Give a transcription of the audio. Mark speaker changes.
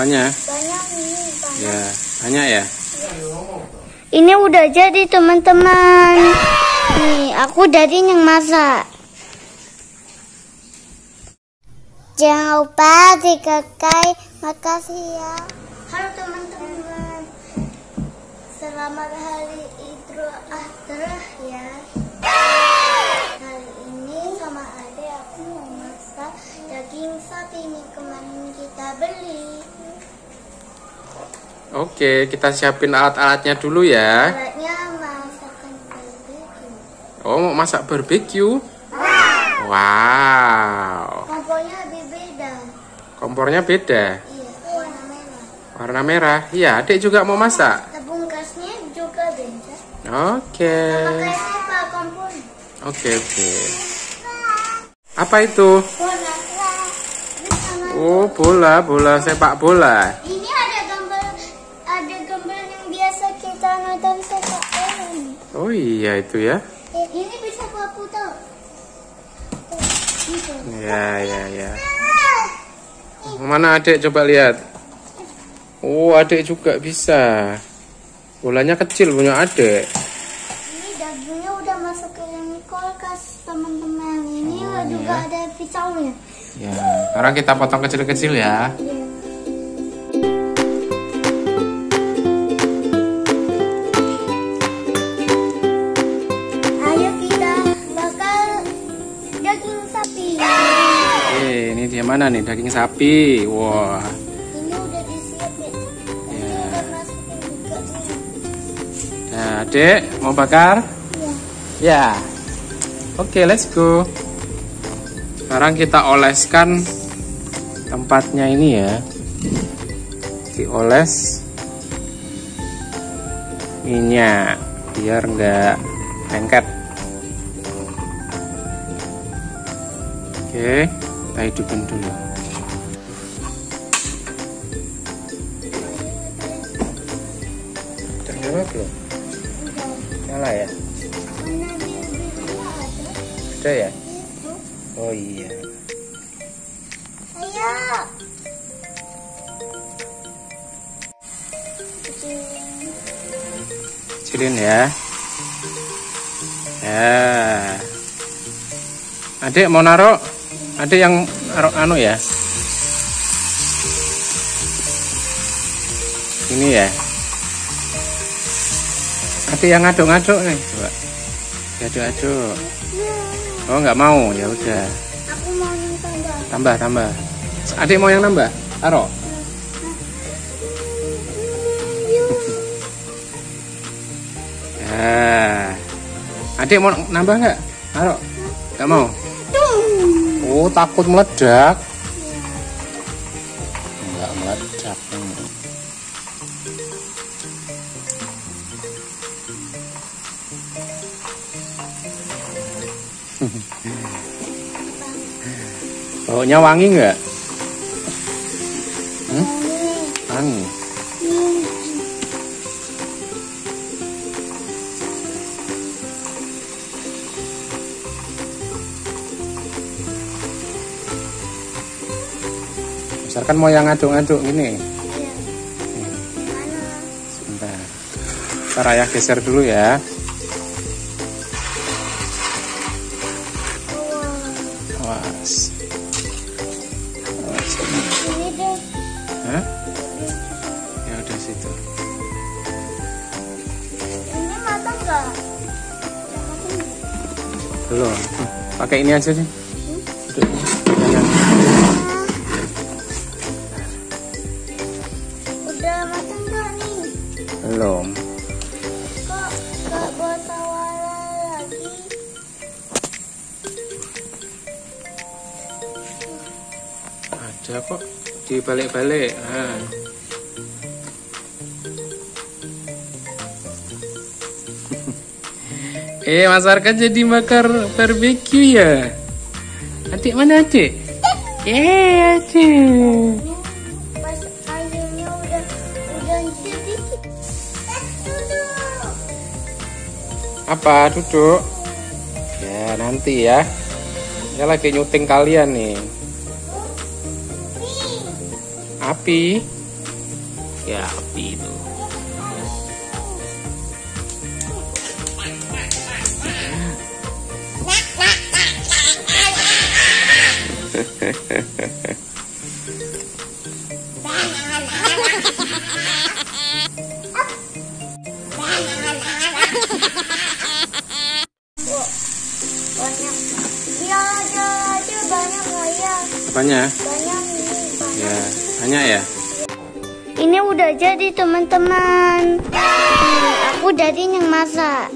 Speaker 1: apanya?
Speaker 2: Banyak ini, banyak.
Speaker 1: Ya, banyak ya?
Speaker 2: Ini udah jadi teman-teman. Nih, aku dari yang masak. Jangan lupa dikekai. Makasih ya. Halo teman-teman. Selamat hari Idul Adha ya. Hari ini sama adik aku mau masak daging sapi ini kemarin kita beli.
Speaker 1: Oke, kita siapin alat-alatnya dulu ya.
Speaker 2: Alatnya masakan barbecue.
Speaker 1: Oh, mau masak barbeque? Wow.
Speaker 2: Kompornya berbeda.
Speaker 1: Kompornya beda.
Speaker 2: Iya, warna merah.
Speaker 1: Warna merah. Iya, adik juga mau masak.
Speaker 2: Tabung gasnya juga beda.
Speaker 1: Oke.
Speaker 2: Kompor?
Speaker 1: Oke, oke. Apa itu?
Speaker 2: Bola. Ini sama.
Speaker 1: Oh, bola, bola sepak bola.
Speaker 2: Ini
Speaker 1: Oh iya itu ya.
Speaker 2: Ini bisa gua putar.
Speaker 1: Ya, ya, ya. Mana adik coba lihat. Oh, adik juga bisa. Bolanya kecil punya adik.
Speaker 2: Ini dagingnya udah masuk ke yang kulkas teman-teman. Ini
Speaker 1: Oh,
Speaker 2: juga
Speaker 1: iya.
Speaker 2: ada pisaunya.
Speaker 1: Ya, sekarang kita potong kecil-kecil ya.
Speaker 2: Iya.
Speaker 1: Ini dia mana nih daging sapi. Wah.
Speaker 2: Ini udah disiapin. Ini
Speaker 1: Ya. Nah, adik mau bakar?
Speaker 2: Iya.
Speaker 1: Ya. Oke, let's go. Sekarang kita oleskan tempatnya ini ya. Dioles minyak biar nggak lengket. Oke, kita hidupin dulu. Udah nyala belum? Nyala ya?
Speaker 2: Ada?
Speaker 1: Ya? Oh iya.
Speaker 2: Ayo.
Speaker 1: Kecilin ya. Ya. Adik mau naruh? Adik yang anu ya? Ini ya. Adik yang ngaduk-ngaduk nih, coba. Aduk-aduk. Oh, nggak mau. Ya udah.
Speaker 2: Aku mau yang tambah.
Speaker 1: Tambah, tambah. Adik mau yang nambah? Taruh. Ya. Adik mau nambah nggak? Taruh. Nggak mau? Oh, takut meledak. Nggak meledak. ini. Baunya wangi nggak? Hmm? Wangi. Misalkan mau yang ngaduk-ngaduk gini.
Speaker 2: Iya.
Speaker 1: Sebentar. Ntar ayah geser dulu ya. Awas. Awas. Hah? Ya udah situ.
Speaker 2: Ini matang nggak?
Speaker 1: Belum. Pakai ini aja sih. Belum.
Speaker 2: Kok nggak buat sawara lagi?
Speaker 1: Ada kok dibalik-balik. Nah. eh, Mas Arka jadi bakar barbeque ya? Adik mana adik? Eh, adik. Apa duduk? Ya nanti ya. Ya lagi nyuting kalian nih. Api. Ya, api itu.
Speaker 2: banyak
Speaker 1: Apanya?
Speaker 2: banyak
Speaker 1: Ya, banyak ya?
Speaker 2: ini udah jadi teman-teman aku dari yang masak